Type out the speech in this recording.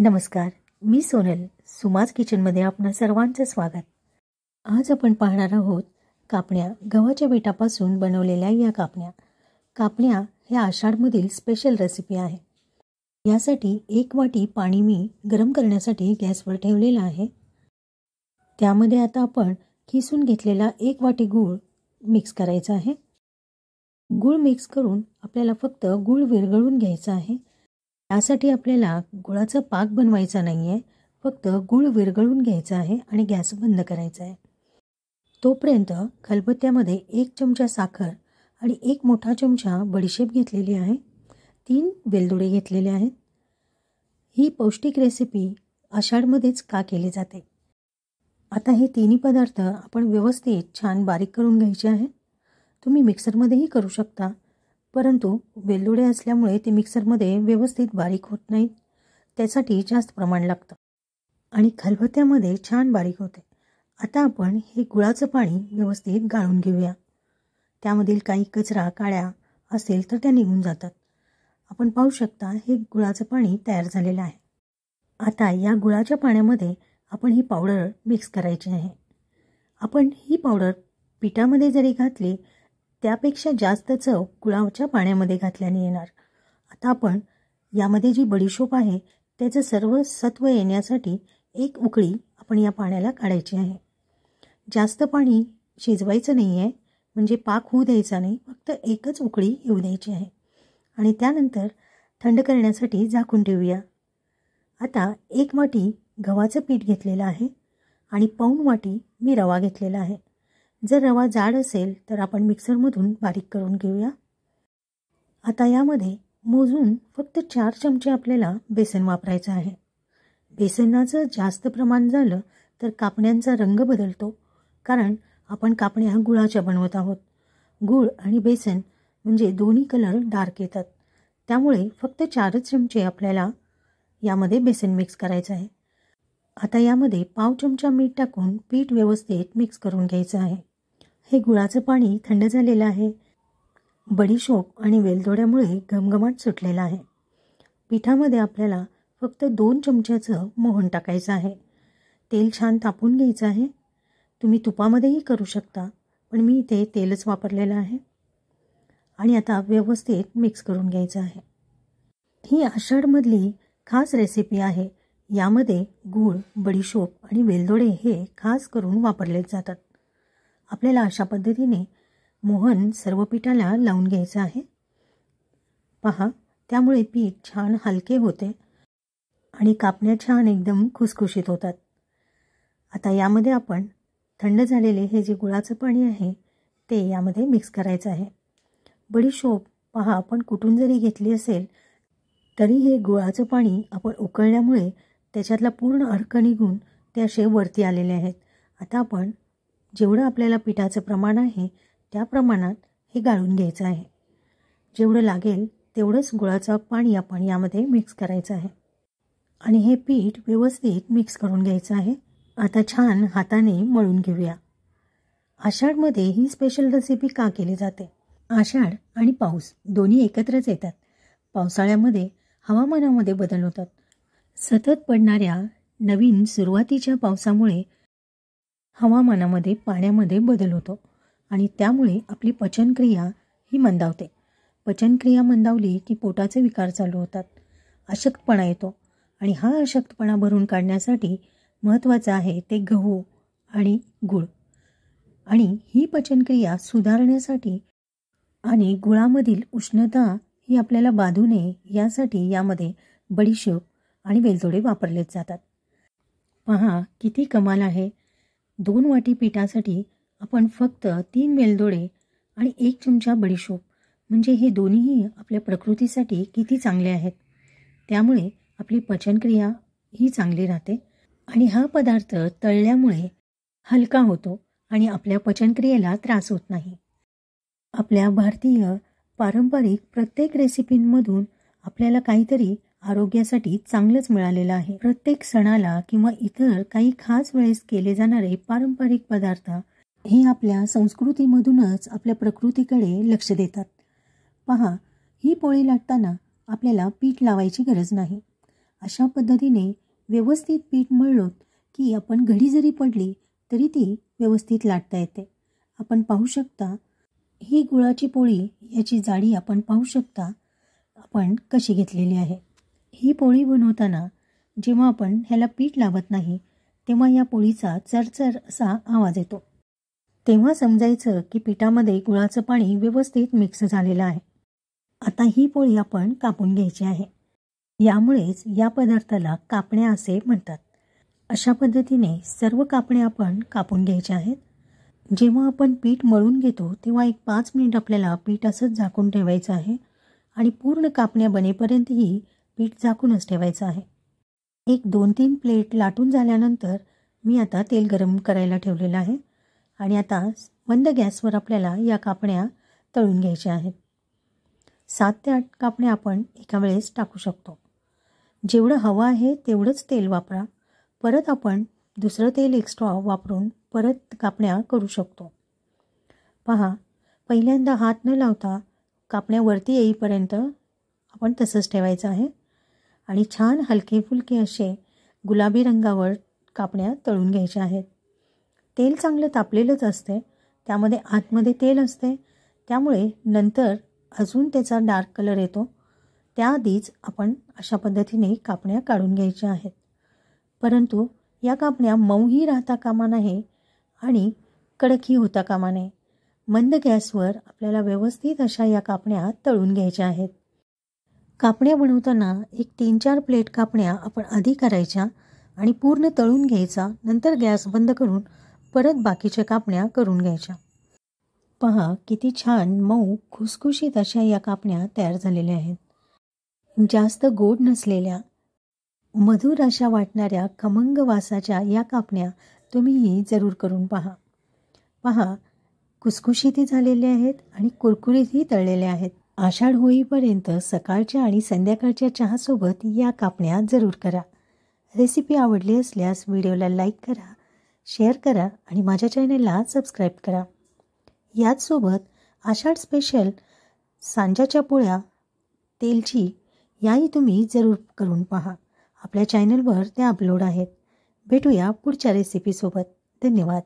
नमस्कार मी सोनल सुमाज किचनमध्ये आपणा सर्वांचं स्वागत. आज आपण पाहणार आहोत कापण्या गव्हाच्या बेटापासून बनवलेल्या या कापण्या. कापण्या हे आषाढमधील स्पेशल रेसिपी आहे. यासाठी एक वाटी पाणी मी गरम करण्यासाठी गॅसवर ठेवलेलं आहे. त्यामध्ये आता आपण खिसून घेतलेला एक वाटी गूळ मिक्स करायचा आहे. गूळ मिक्स करून आपल्याला फक्त गूळ विरघळून घ्यायचा आहे. त्यासाठी आपल्याला गुळाचा पाक बनवायचा नाही आहे फक्त गूळ विरघळून घ्यायचा आहे आणि गॅस बंद करायचा आहे. तोपर्यंत खलबत्त्यामध्ये एक चमचा साखर आणि एक मोठा चमचा बडीशेप घेतलेली आहे. तीन वेलदोडे घेतलेले आहेत. ही पौष्टिक रेसिपी आषाढमध्येच का केली जाते? आता हे तिन्ही पदार्थ आपण व्यवस्थित छान बारीक करून घ्यायचे आहेत. तुम्ही मिक्सरमध्येही करू शकता. परंतु वेलदोडे असल्यामुळे ते मिक्सरमध्ये व्यवस्थित बारीक होत नाहीत. त्यासाठी जास्त प्रमाण लागतं. आणि खलबत्त्यामध्ये छान बारीक होते. आता आपण हे गुळाचं पाणी व्यवस्थित गाळून घेऊया. त्यामधील काही कचरा काळ्या असेल तर त्या निघून जातात. आपण पाहू शकता हे गुळाचं पाणी तयार झालेलं आहे. आता या गुळाच्या पाण्यामध्ये आपण ही पावडर मिक्स करायची आहे. आपण ही पावडर पिठामध्ये जरी घातली त्यापेक्षा जास्त चव गुळाच्या पाण्यामध्ये घातल्याने येणार. आता आपण यामध्ये जी बडीशोप आहे त्याचं सर्व सत्व येण्यासाठी एक उकळी आपण या पाण्याला काढायची आहे. जास्त पाणी शिजवायचं नाही आहे म्हणजे पाक होऊ द्यायचा नाही फक्त एकच उकळी येऊ द्यायची आहे. आणि त्यानंतर थंड करण्यासाठी झाकून ठेवूया. आता एक वाटी गव्हाचं पीठ घेतलेलं आहे आणि पाऊण वाटी मी रवा घेतलेला आहे. जर रवा जाड असेल तर आपण मिक्सरमधून बारीक करून घेऊया. आता यामध्ये मोजून फक्त चार चमचे आपल्याला बेसन वापरायचं आहे. बेसनाचं जास्त प्रमाण झालं तर कापण्यांचा रंग बदलतो कारण आपण कापण्या गुळाच्या बनवत आहोत. गूळ आणि बेसन म्हणजे दोन्ही कलर डार्क येतात. त्यामुळे फक्त चारच चमचे आपल्याला यामध्ये बेसन मिक्स करायचं आहे. आता यामध्ये पाव चमचा मीठ टाकून पीठ व्यवस्थित मिक्स करून घ्यायचं आहे. हे गुळाचं पाणी थंड झालेलं आहे. बडीशोप आणि वेलदोड्यामुळे घमघमाट सुटलेला आहे. पिठामध्ये आपल्याला फक्त दोन चमच्याचं मोहन टाकायचं आहे. तेल छान तापून घ्यायचं आहे. तुम्ही तुपामध्येही करू शकता पण मी इथे तेलच वापरलेलं आहे. आणि आता व्यवस्थित मिक्स करून घ्यायचं आहे. ही आषाढमधली खास रेसिपी आहे. यामध्ये गूळ बडीशोप आणि वेलदोडे हे खास करून वापरले जातात. आपल्याला अशा पद्धतीने मोहन सर्व पिठाला लावून घ्यायचं आहे. पहा त्यामुळे पीठ छान हलके होते आणि कापण्या छान एकदम खुसखुशीत होतात. आता यामध्ये आपण थंड झालेले हे जे गुळाचं पाणी आहे ते यामध्ये मिक्स करायचं आहे. बडीशोप पहा आपण कुठून जरी घेतली असेल तरी हे गुळाचं पाणी आपण उकळल्यामुळे त्याच्यातला पूर्ण अर्क निघून ते असे वरती आलेले आहेत. आता आपण जेवढं आपल्याला पिठाचं प्रमाण आहे त्या प्रमाणात हे गाळून घ्यायचं आहे. जेवढं लागेल तेवढंच गुळाचं पाणी आपण यामध्ये मिक्स करायचं आहे. आणि हे पीठ व्यवस्थित मिक्स करून घ्यायचं आहे. आता छान हाताने मळून घेऊया. आषाढमध्ये ही स्पेशल रेसिपी का केली जाते? आषाढ आणि पाऊस दोन्ही एकत्रच येतात. पावसाळ्यामध्ये हवामानामध्ये बदल होतात. सतत पडणाऱ्या नवीन सुरुवातीच्या पावसामुळे हवामानामध्ये पाण्यामध्ये बदल होतो आणि त्यामुळे आपली पचनक्रिया ही मंदावते. पचनक्रिया मंदावली की पोटाचे विकार चालू होतात. अशक्तपणा येतो आणि हा अशक्तपणा भरून काढण्यासाठी महत्त्वाचं आहे ते गहू आणि गुळ. आणि ही पचनक्रिया सुधारण्यासाठी आणि गुळामधील उष्णता ही आपल्याला बाधू नये यासाठी यामध्ये बडीशेप आणि वेलदोडे वापरलेच जातात. पहा किती कमाल आहे. दोन वाटी पिठासाठी आपण फक्त तीन वेलदोडे आणि एक चमचा बडीशोप. म्हणजे हे दोन्हीही आपल्या प्रकृतीसाठी किती चांगले आहेत. त्यामुळे आपली पचनक्रिया ही चांगली राहते. आणि हा पदार्थ तळल्यामुळे हलका होतो आणि आपल्या पचनक्रियेला त्रास होत नाही. आपल्या भारतीय पारंपरिक प्रत्येक रेसिपींमधून आपल्याला काहीतरी आरोग्यासाठी चांगलंच मिळालेलं आहे. प्रत्येक सणाला किंवा इतर काही खास वेळेस केले जाणारे पारंपरिक पदार्थ हे आपल्या संस्कृतीमधूनच आपल्या प्रकृतीकडे लक्ष देतात. पहा ही पोळी लाटताना आपल्याला पीठ लावायची गरज नाही. अशा पद्धतीने व्यवस्थित पीठ मळलोत की आपण घडी जरी पडली तरी ती व्यवस्थित लाटता येते. आपण पाहू शकता ही गुळाची पोळी याची जाडी आपण पाहू शकता आपण कशी घेतलेली आहे. ही पोळी बनवताना जेव्हा आपण ह्याला पीठ लावत नाही तेव्हा या पोळीचा चरचर असा आवाज येतो. तेव्हा समजायचं की पिठामध्ये गुळाचं पाणी व्यवस्थित मिक्स झालेलं आहे. आता ही पोळी आपण कापून घ्यायची आहे. यामुळेच या पदार्थाला कापण्या असे म्हणतात. अशा पद्धतीने सर्व कापण्या आपण कापून घ्यायचे आहेत. जेव्हा आपण पीठ मळून घेतो तेव्हा एक पाच मिनिट आपल्याला पीठ असंच झाकून ठेवायचं आहे आणि पूर्ण कापण्या बनेपर्यंतही पीठ झाकूनच ठेवायचं आहे. एक दोन तीन प्लेट लाटून झाल्यानंतर मी आता तेल गरम करायला ठेवलेलं आहे आणि आता मंद गॅसवर आपल्याला या कापण्या तळून घ्यायच्या आहेत. सात ते आठ कापण्या आपण एका वेळेस टाकू शकतो. जेवढं हवं आहे तेवढंच तेल वापरा. परत आपण दुसरं तेल एक्स्ट्रा वापरून परत कापण्या करू शकतो. पहा पहिल्यांदा हात न लावता कापण्या वरती येईपर्यंत आपण तसंच ठेवायचं आहे. आणि छान हलके फुलके असे गुलाबी रंगावर कापण्या तळून घ्यायच्या आहेत. तेल चांगलं तापलेलंच असते. त्यामध्ये आतमध्ये तेल असते. त्यामुळे नंतर अजून त्याचा डार्क कलर येतो. त्याआधीच आपण अशा पद्धतीने कापण्या काढून घ्यायच्या आहेत. परंतु या कापण्या मऊही राहता कामा नये आणि कडकही होता कामा नये. मंद गॅसवर आपल्याला व्यवस्थित अशा या कापण्या तळून घ्यायच्या आहेत. कापण्या बनवताना एक तीन चार प्लेट कापण्या आपण आधी करायच्या आणि पूर्ण तळून घ्यायचा. नंतर गॅस बंद करून परत बाकीच्या कापण्या करून घ्यायच्या. पहा किती छान मऊ खुसखुशीत अशा या कापण्या तयार झालेल्या आहेत. जास्त गोड नसलेल्या मधुर अशा वाटणाऱ्या खमंग वासाच्या या कापण्या तुम्हीही जरूर करून पहा. पहा खुसखुशीतही झालेल्या आहेत आणि कुरकुरीतही तळलेल्या आहेत. आषाढ होईपर्यंत सकाळच्या आणि संध्याकाळच्या चहासोबत या कापण्या जरूर करा. रेसिपी आवडली असल्यास व्हिडिओला लाईक करा शेअर करा आणि माझ्या चॅनेलला सबस्क्राईब करा. याचसोबत आषाढ स्पेशल सांजाच्या पोळ्या तेलची याही तुम्ही जरूर करून पहा. आपल्या चॅनलवर त्या अपलोड आहेत. भेटूया पुढच्या रेसिपीसोबत. धन्यवाद.